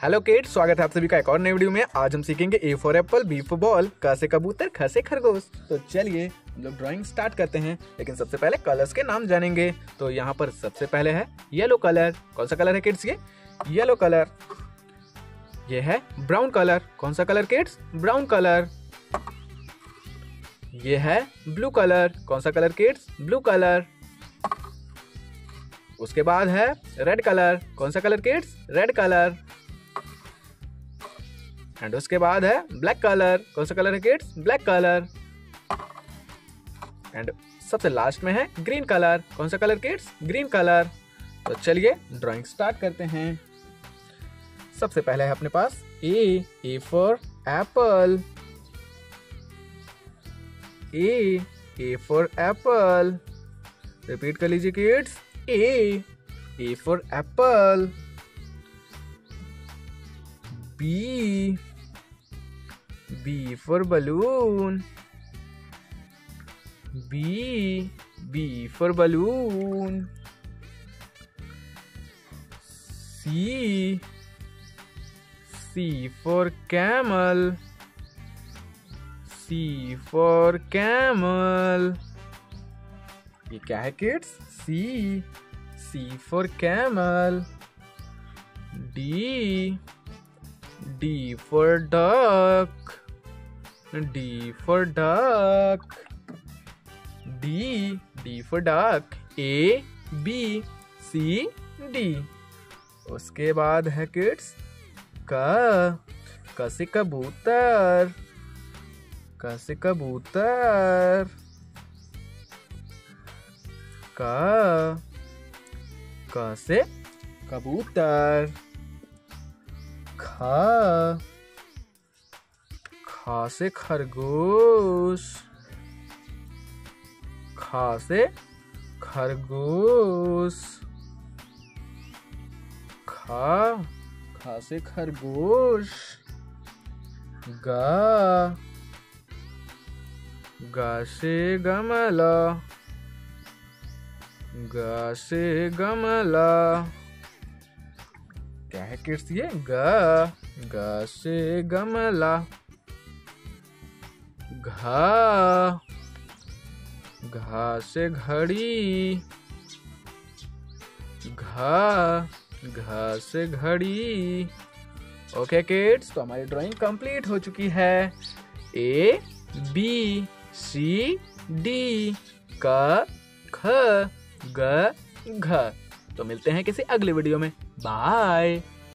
Hello cat स्वागत है आप सभी का एक और नई वीडियो में। आज हम सीखेंगे A for apple B for ball क से कबूतर, ख से खरगोश। तो चलिए, हम लोग ड्राइंग स्टार्ट करते हैं, लेकिन सबसे पहले कलर्स के नाम जानेंगे। तो यहाँ पर सबसे पहले है येलो कलर कौन सा कलर है किड्स ये? येलो कलर ये है ब्राउन कलर कौन सा कलर किड्स? ब्राउन कलर ये है ब्लू कलर कौन सा कलर किड्स? ब्लू कलर उसके बाद है रेड कलर कौन सा colour kids? Red colour and उसके बाद है ब्लैक कलर कौन सा कलर है किड्स ब्लैक कलर एंड सबसे लास्ट में है ग्रीन कलर कौन सा कलर किड्स ग्रीन कलर तो चलिए ड्राइंग स्टार्ट करते हैं। सबसे पहले है अपने पास A A for apple A A for apple repeat कर लीजिए kids A A for apple B B for balloon. B. B for balloon. C. C for camel. C for camel. ये क्या है kids C C for camel D D for duck D for duck. D. D for duck. A, B, C, D. उसके बाद है kids क क से कबूतर क से कबूतर क क से कबूतर ख खा से खरगोश। खा से खरगोश। खा खा से खरगोश। गा गा से गमला। गा से गमला। क्या है किड्स ये? गा गा से गमला। घा घा से घड़ी, घा घा से घड़ी। ओके किड्स तो हमारी ड्राइंग कंप्लीट हो चुकी है। ए बी सी डी क ख, ग, घ। तो मिलते हैं किसी अगले वीडियो में। बाय